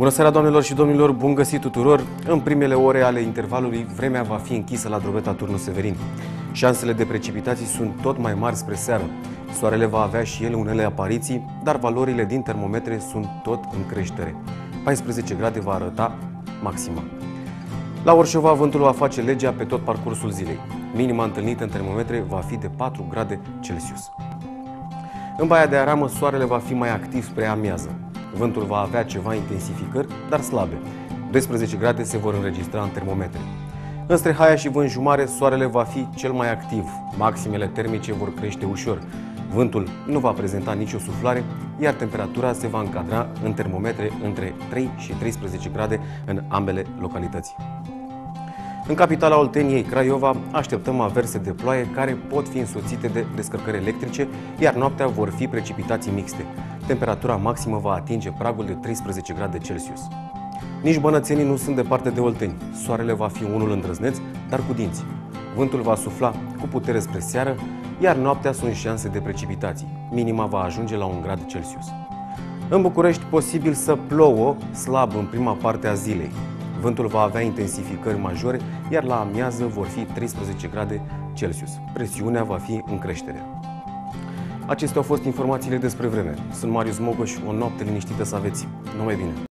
Bună seara, doamnelor și domnilor, bun găsit tuturor! În primele ore ale intervalului, vremea va fi închisă la drobeta turnul Severin. Șansele de precipitații sunt tot mai mari spre seară. Soarele va avea și el unele apariții, dar valorile din termometre sunt tot în creștere. 14 grade va arăta maxima. La Orșova, vântul va face legea pe tot parcursul zilei. Minima întâlnită în termometre va fi de 4 grade Celsius. În Baia de Aramă, soarele va fi mai activ spre amiază. Vântul va avea ceva intensificări, dar slabe. 12 grade se vor înregistra în termometre. Înspre Haia și Vânjumare, soarele va fi cel mai activ. Maximele termice vor crește ușor. Vântul nu va prezenta nicio suflare, iar temperatura se va încadra în termometre între 3 și 13 grade în ambele localități. În capitala Olteniei, Craiova, așteptăm averse de ploaie care pot fi însoțite de descărcări electrice, iar noaptea vor fi precipitații mixte. Temperatura maximă va atinge pragul de 13 grade Celsius. Nici bănățenii nu sunt departe de Olteni. Soarele va fi unul îndrăzneț, dar cu dinți. Vântul va sufla cu putere spre seară, iar noaptea sunt șanse de precipitații. Minima va ajunge la un grad Celsius. În București, posibil să plouă slab în prima parte a zilei. Vântul va avea intensificări majore, iar la amiază vor fi 13 grade Celsius. Presiunea va fi în creștere. Acestea au fost informațiile despre vreme. Sunt Marius Mogoș, o noapte liniștită să aveți. Numai bine!